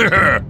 Ha ha ha!